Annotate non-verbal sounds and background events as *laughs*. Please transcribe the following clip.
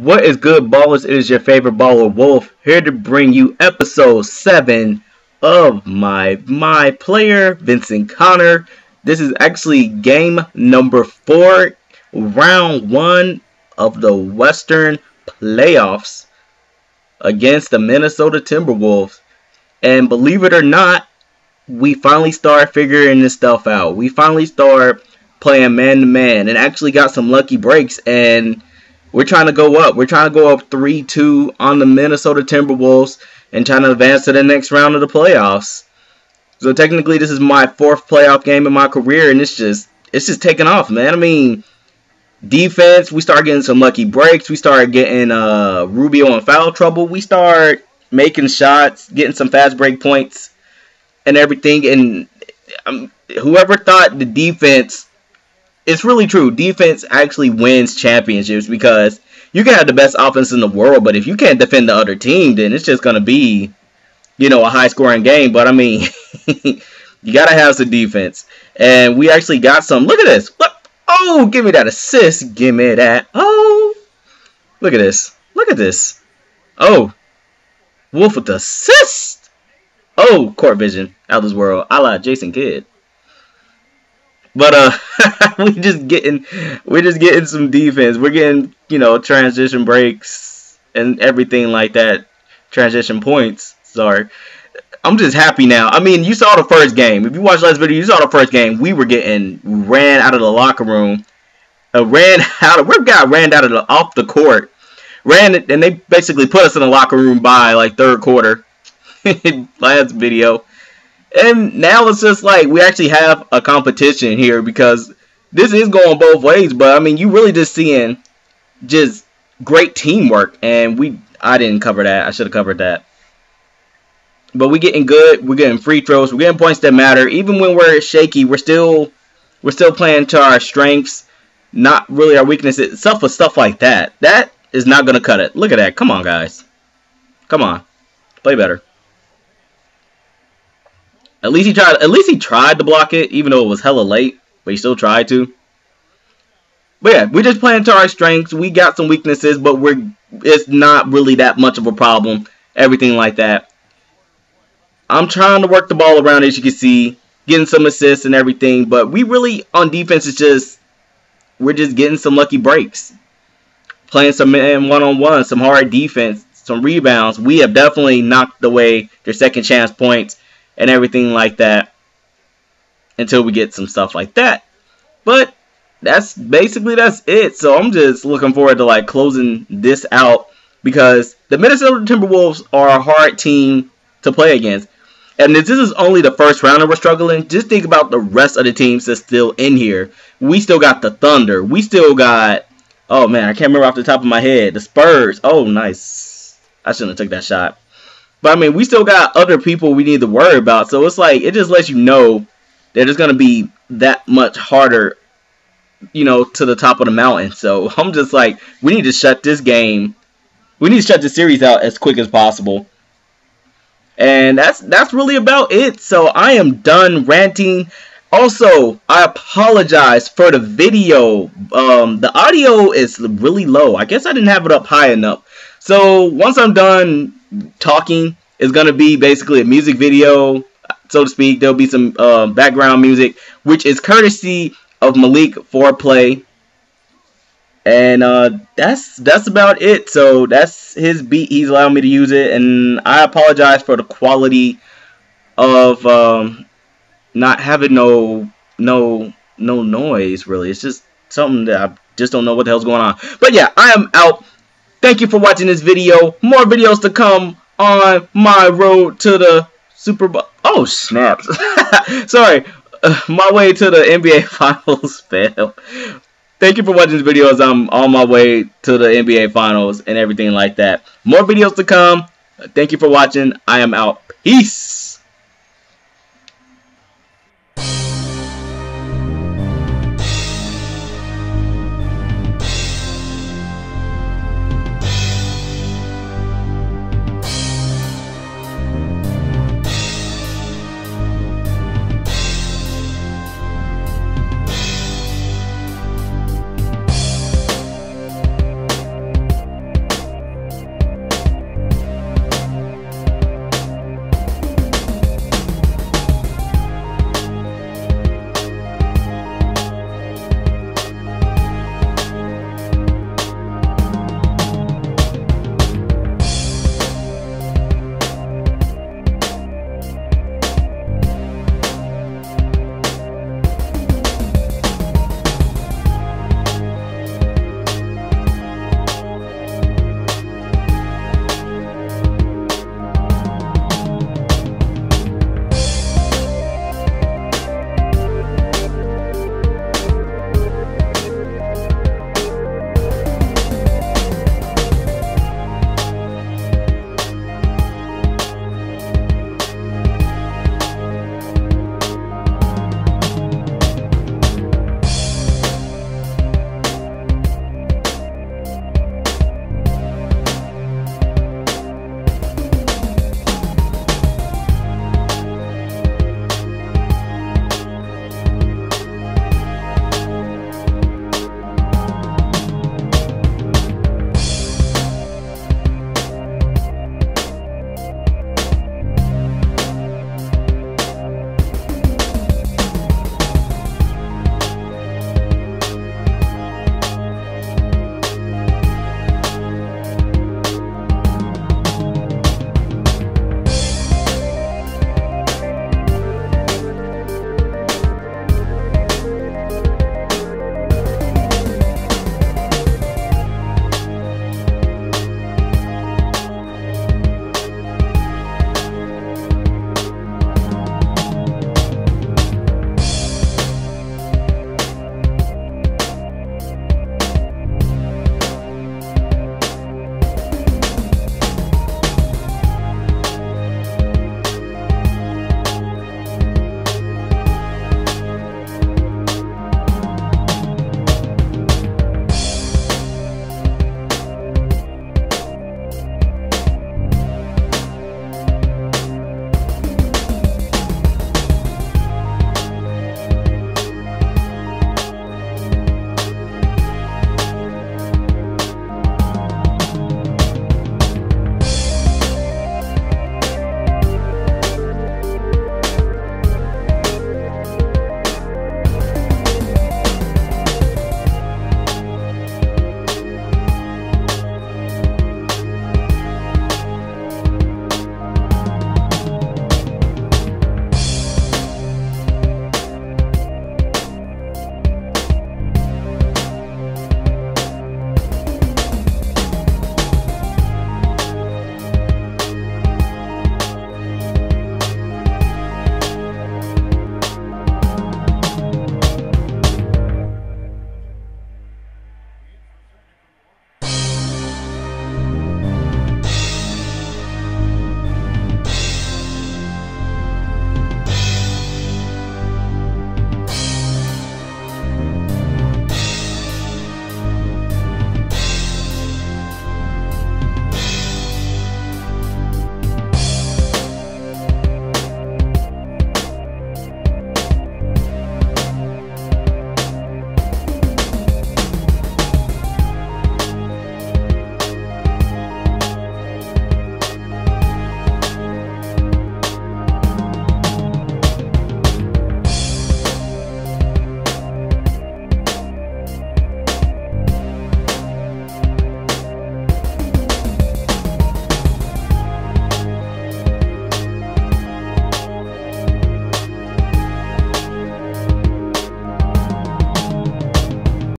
What is good, ballers? It is your favorite baller, Wolf, here to bring you episode 7 of my my player, Vincent Conner. This is actually game number 4, round 1 of the Western playoffs against the Minnesota Timberwolves. And believe it or not, we finally start figuring this stuff out. We finally start playing man to man and actually got some lucky breaks and we're trying to go up. We're trying to go up 3-2 on the Minnesota Timberwolves and trying to advance to the next round of the playoffs. So technically this is my fourth playoff game in my career and it's just it's just taking off, man. I mean, defense, we start getting some lucky breaks. We start getting uh, Rubio in foul trouble. We start making shots, getting some fast break points and everything and um, whoever thought the defense it's really true. Defense actually wins championships because you can have the best offense in the world, but if you can't defend the other team, then it's just gonna be, you know, a high scoring game. But I mean, *laughs* you gotta have some defense, and we actually got some. Look at this. What? Oh, give me that assist. Give me that. Oh, look at this. Look at this. Oh, Wolf with the assist. Oh, court vision out of this world. I like Jason Kidd. But uh, *laughs* we just getting we're just getting some defense. We're getting you know transition breaks and everything like that. Transition points. Sorry. I'm just happy now. I mean, you saw the first game. If you watched last video, you saw the first game. We were getting ran out of the locker room. Uh, ran *laughs* out of we got ran out of the off the court. Ran and they basically put us in the locker room by like third quarter. *laughs* last video. And now it's just like we actually have a competition here because this is going both ways. But I mean, you really just seeing just great teamwork, and we I didn't cover that. I should have covered that. But we're getting good. We're getting free throws. We're getting points that matter. Even when we're shaky, we're still we're still playing to our strengths, not really our weaknesses. Stuff with stuff like that. That is not gonna cut it. Look at that. Come on, guys. Come on, play better. At least he tried. At least he tried to block it, even though it was hella late. But he still tried to. But yeah, we're just playing to our strengths. We got some weaknesses, but we're it's not really that much of a problem. Everything like that. I'm trying to work the ball around, as you can see, getting some assists and everything. But we really on defense is just we're just getting some lucky breaks, playing some man one on one, some hard defense, some rebounds. We have definitely knocked away their second chance points and everything like that until we get some stuff like that. But that's basically that's it. So I'm just looking forward to like closing this out because the Minnesota Timberwolves are a hard team to play against. And if this is only the first round and we're struggling, just think about the rest of the teams that's still in here. We still got the Thunder. We still got oh man, I can't remember off the top of my head. The Spurs. Oh nice. I shouldn't have took that shot. But I mean, we still got other people we need to worry about. So it's like it just lets you know that it's gonna be that much harder, you know, to the top of the mountain. So *laughs* I'm just like, we need to shut this game. We need to shut the series out as quick as possible. And that's that's really about it. So I am done ranting. Also, I apologize for the video. Um, the audio is really low. I guess I didn't have it up high enough. So once I'm done talking is going to be basically a music video, so to speak. There'll be some uh, background music, which is courtesy of Malik Foreplay. And uh, that's that's about it. So that's his beat. He's allowed me to use it, and I apologize for the quality of um, not having no no no noise. Really, it's just something that I just don't know what the hell's going on. But yeah, I am out. Thank you for watching this video. More videos to come on my road to the Super Bowl. Oh, snaps. *laughs* Sorry. Uh, *laughs* my way to the NBA *laughs* Finals fail. Thank you for watching this video as I'm on my way to the NBA Finals and everything like that. More videos to come. Thank you for watching. I am out. Peace.